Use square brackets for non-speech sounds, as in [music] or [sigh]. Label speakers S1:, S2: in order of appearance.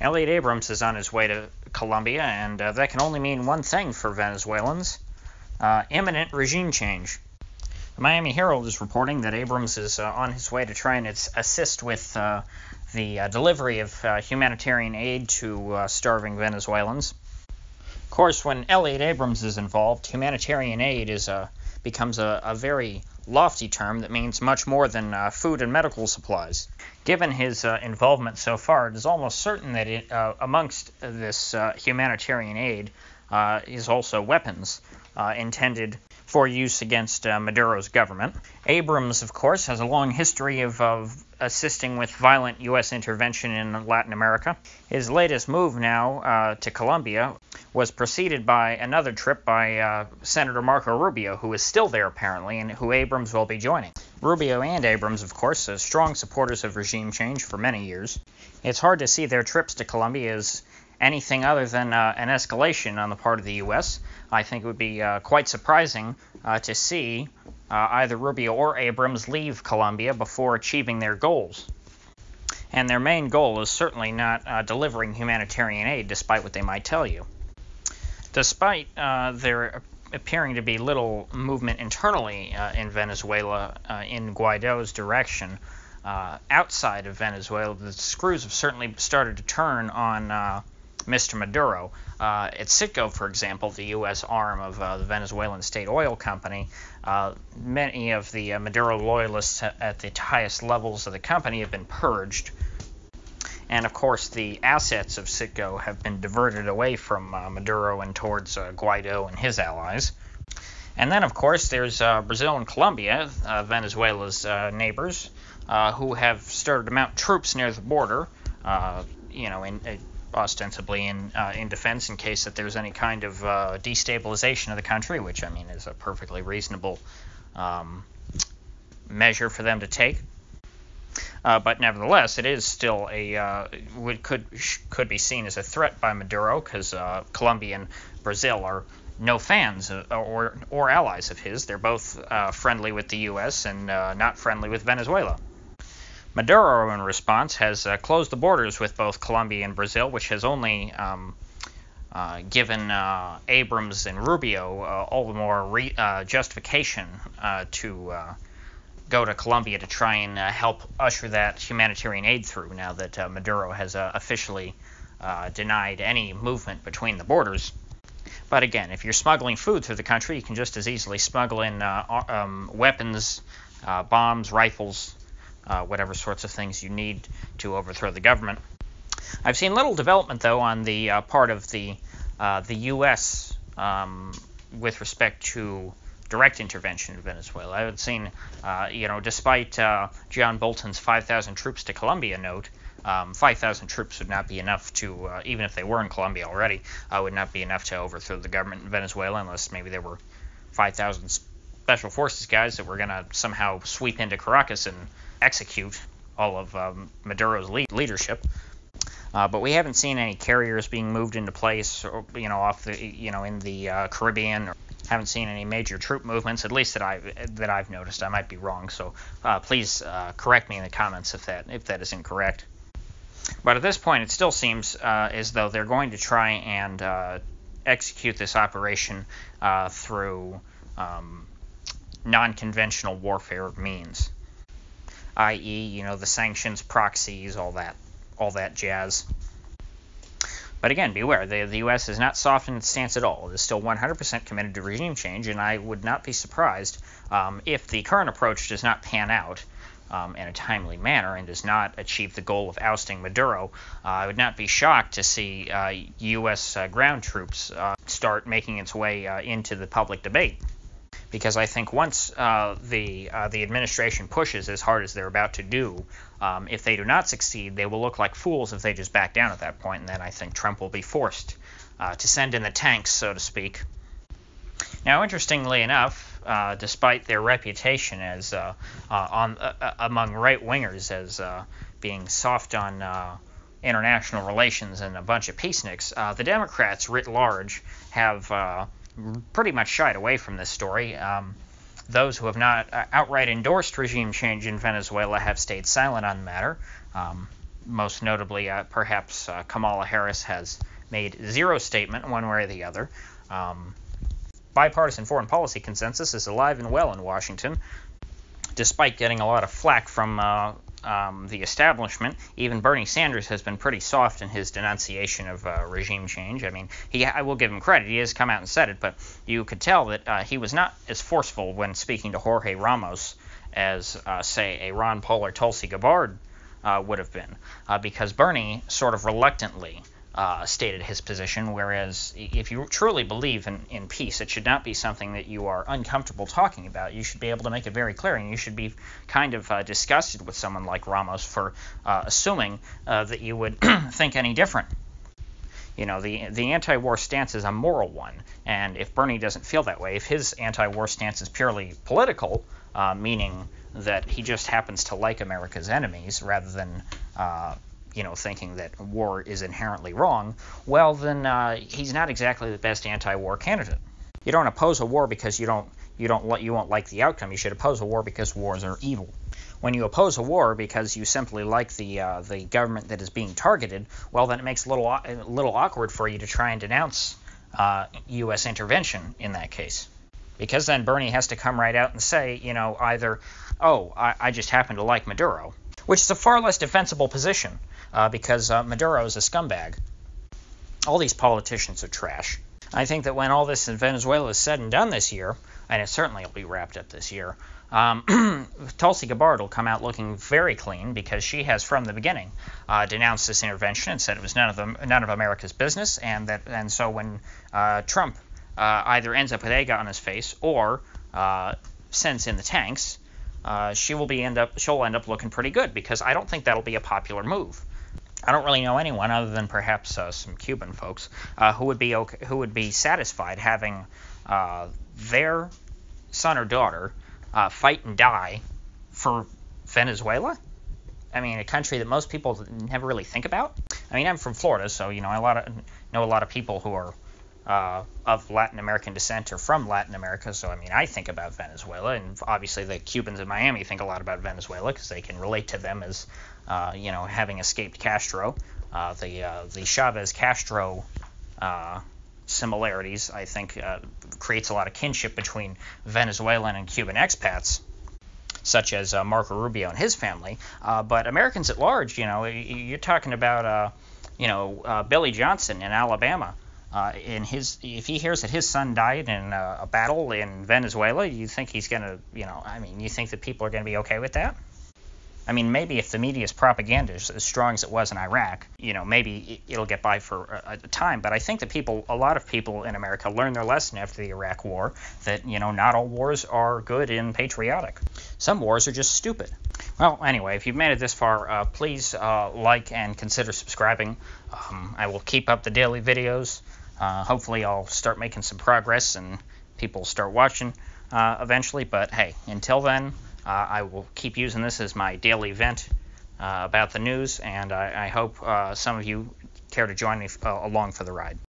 S1: Elliott Abrams is on his way to Colombia, and uh, that can only mean one thing for Venezuelans uh, imminent regime change. The Miami Herald is reporting that Abrams is uh, on his way to try and assist with uh, the uh, delivery of uh, humanitarian aid to starving Venezuelans. Of course, when Elliott Abrams is involved, humanitarian aid is becomes a, a very lofty term that means much more than uh, food and medical supplies. Given his uh, involvement so far, it is almost certain that it, uh, amongst this uh, humanitarian aid uh, is also weapons uh, intended for use against Maduro's government. Abrams, of course, has a long history of, of assisting with violent U.S. intervention in Latin America. His latest move now to Colombia was preceded by another trip by uh, Senator Marco Rubio, who is still there apparently, and who Abrams will be joining. Rubio and Abrams, of course, are strong supporters of regime change for many years. It's hard to see their trips to Colombia as anything other than uh, an escalation on the part of the U.S. I think it would be uh, quite surprising uh, to see uh, either Rubio or Abrams leave Colombia before achieving their goals and their main goal is certainly not uh, delivering humanitarian aid, despite what they might tell you. Despite uh, there appearing to be little movement internally uh, in Venezuela uh, in Guaido's direction, uh, outside of Venezuela, the screws have certainly started to turn on uh, Mr. Maduro. Uh, at Citgo, for example, the U.S. arm of the Venezuelan state oil company, many of the Maduro loyalists at the highest levels of the company have been purged and of course, the assets of Citgo have been diverted away from uh, Maduro and towards uh, Guaido and his allies. And then, of course, there's uh, Brazil and Colombia, uh, Venezuela's uh, neighbors, uh, who have started to mount troops near the border, you know, in, ostensibly in in defense in case that there's any kind of destabilization of the country, which I mean is a perfectly reasonable um, measure for them to take. Uh, but nevertheless, it is still a uh, could could be seen as a threat by Maduro because uh, Colombia and Brazil are no fans of, or or allies of his. They're both uh, friendly with the U.S. and uh, not friendly with Venezuela. Maduro, in response, has uh, closed the borders with both Colombia and Brazil, which has only um, given Abrams and Rubio all the more re- justification to go to Colombia to try and uh, help usher that humanitarian aid through now that uh, Maduro has uh, officially uh, denied any movement between the borders. But again, if you're smuggling food through the country, you can just as easily smuggle in uh, um, weapons, uh, bombs, rifles, whatever sorts of things you need to overthrow the government. I've seen little development, though, on the part of the the U.S. Um, with respect to direct intervention in Venezuela. I had seen, uh, you know, despite uh, John Bolton's 5,000 troops to Colombia note, um, 5,000 troops would not be enough to, uh, even if they were in Colombia already, uh, would not be enough to overthrow the government in Venezuela unless maybe there were 5,000 special forces guys that were going to somehow sweep into Caracas and execute all of um, Maduro's lead- leadership. Uh, but we haven't seen any carriers being moved into place, or, you know, off the, you know, in the uh, Caribbean or haven't seen any major troop movements, at least that I that I've noticed. I might be wrong, so uh, please uh, correct me in the comments if that if that is incorrect. But at this point, it still seems uh, as though they're going to try and uh, execute this operation uh, through um, non-conventional warfare means, i.e., you know, the sanctions, proxies, all that, all that jazz. But again, beware, the, the U.S. has not softened its stance at all. It is still 100% committed to regime change, and I would not be surprised um, if the current approach does not pan out um, in a timely manner and does not achieve the goal of ousting Maduro. Uh, I would not be shocked to see uh, U.S. Uh, ground troops uh, start making its way uh, into the public debate because I think once uh, the uh, the administration pushes as hard as they're about to do, um, if they do not succeed, they will look like fools if they just back down at that point, and then I think Trump will be forced uh, to send in the tanks, so to speak. Now, interestingly enough, uh, despite their reputation as uh, uh, on among right wingers as being soft on international relations and a bunch of peaceniks, the Democrats writ large have pretty much shied away from this story. Um, those who have not uh, outright endorsed regime change in Venezuela have stayed silent on the matter. Um, most notably, uh, perhaps uh, Kamala Harris has made zero statement one way or the other. Um, bipartisan foreign policy consensus is alive and well in Washington, despite getting a lot of flack from uh, um, the establishment. Even Bernie Sanders has been pretty soft in his denunciation of uh, regime change. I mean, he I will give him credit; he has come out and said it, but you could tell that uh, he was not as forceful when speaking to Jorge Ramos as, uh, say, a Ron Paul or Tulsi Gabbard uh, would have been, uh, because Bernie sort of reluctantly uh, stated his position, whereas if you truly believe in, in peace, it should not be something that you are uncomfortable talking about. You should be able to make it very clear, and you should be kind of uh, disgusted with someone like Ramos for uh, assuming uh, that you would [clears throat] think any different. You know, the the anti-war stance is a moral one, and if Bernie doesn't feel that way, if his anti-war stance is purely political, uh, meaning that he just happens to like America's enemies rather than uh, you know, thinking that war is inherently wrong, well, then uh, he's not exactly the best anti-war candidate. You don't oppose a war because you don't you don't you won't like the outcome. You should oppose a war because wars are evil. When you oppose a war because you simply like the uh, the government that is being targeted, well, then it makes a little a little awkward for you to try and denounce uh, U.S. intervention in that case, because then Bernie has to come right out and say, you know, either, oh, I, I just happen to like Maduro, which is a far less defensible position uh, because uh, Maduro is a scumbag. All these politicians are trash. I think that when all this in Venezuela is said and done this year, and it certainly will be wrapped up this year, um, [clears throat] Tulsi Gabbard will come out looking very clean because she has, from the beginning, uh, denounced this intervention and said it was none of none of America's business, and that, and so when uh, Trump uh, either ends up with egg on his face or uh, sends in the tanks, uh, she will be end up she'll end up looking pretty good because I don't think that'll be a popular move. I don't really know anyone other than perhaps uh, some Cuban folks uh, who would be okay, who would be satisfied having uh, their son or daughter uh, fight and die for Venezuela. I mean, a country that most people never really think about. I mean, I'm from Florida, so you know a lot of know a lot of people who are uh, of Latin American descent or from Latin America. So, I mean, I think about Venezuela, and obviously the Cubans in Miami think a lot about Venezuela because they can relate to them as, uh, you know, having escaped Castro. Uh, the uh, the Chavez Castro uh, similarities, I think, uh, creates a lot of kinship between Venezuelan and Cuban expats. Such as Marco Rubio and his family, but Americans at large, you know, you're talking about, you know, Billy Johnson in Alabama, uh, in his if he hears that his son died in a, a battle in Venezuela, you think he's gonna, you know, I mean, you think that people are gonna be okay with that? I mean, maybe if the media's propaganda is as strong as it was in Iraq, you know, maybe it'll get by for a, a, time. But I think that people, a lot of people in America, learned their lesson after the Iraq War that you know not all wars are good and patriotic. Some wars are just stupid. Well, anyway, if you've made it this far, uh, please uh, like and consider subscribing. Um, I will keep up the daily videos. Uh, hopefully, I'll start making some progress and people start watching uh, eventually. But hey, until then, uh, I will keep using this as my daily event uh, about the news, and I, I hope uh, some of you care to join me uh, along for the ride.